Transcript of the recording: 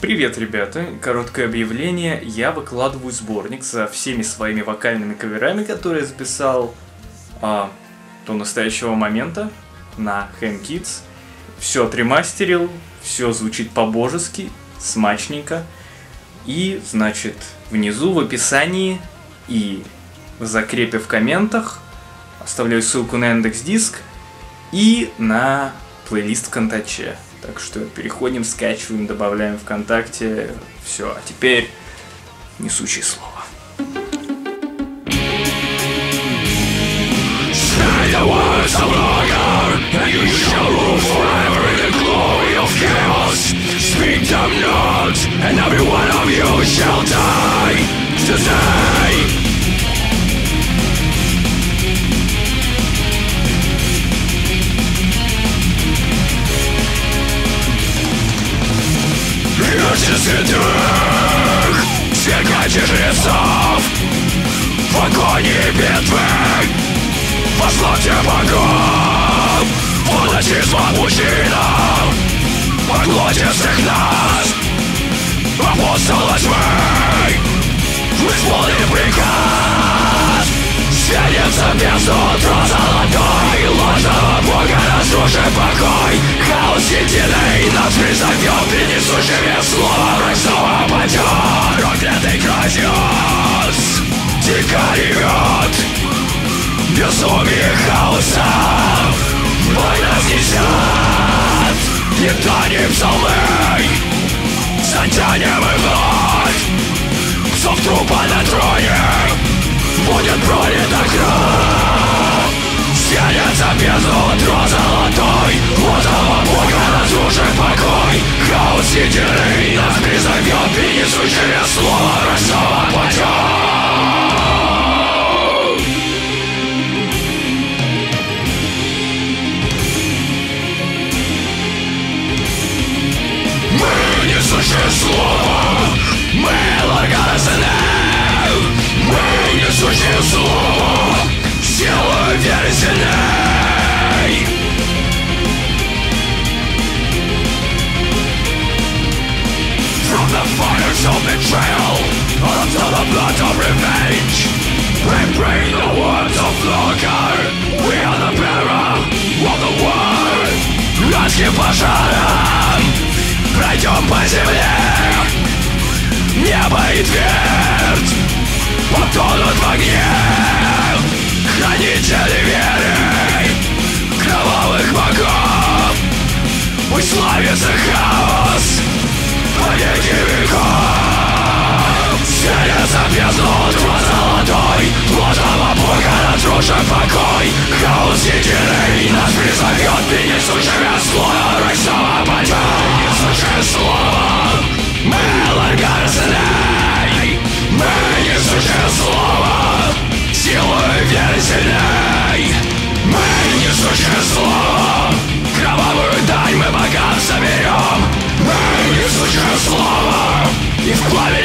Привет, ребята! Короткое объявление. Я выкладываю сборник со всеми своими вокальными каверами, которые я записал а, до настоящего момента на Ham Kids. Все отремастерил, все звучит по-божески, смачненько. И, значит, внизу в описании и в закрепе в комментах оставляю ссылку на Яндекс Диск и на плейлист Контаче. Так что переходим, скачиваем, добавляем ВКонтакте. Все, а теперь несущее слово. Speak them not, and every one of you shall die today. Святых Свергайте жрецов. В агонии битвы. Пославьте богов. Фанатизма мужчинам. Поглоте всех нас. Апостола тьмы Исполни приказ. Свянется бездну Тро золотой Ложного бога разрушит покой. Хаос единый Нас призовет Принесущими слово Враг снова падет Проклятый грозец Дико ревет Безумие хаоса Война снесет Не танем псалмы Затянем и вновь Псов трупа на троне будет пролита кровь Стянется бездну Единый нас призовет Перенесущее слово Ростова пойдет Мы несущее слово Мы Ларгана мы несущие слово Сила веры the fires of betrayal Unto the blood of revenge We bring the words of Logar We are the bearer of the word Адским пожаром Пройдем по земле Небо и твердь потонут в огне Хранители веры Бездну Труд золотой Плотного бога разрушен покой Хаос единый Нас призовет Перенесущими слова Рай снова пойдет Перенесущее слово Мелан Гарсеней Мы несущее слово Силой веры сильней Мы несущее слово Кровавую дань мы богам соберем. Мы несущее слово. И в пламени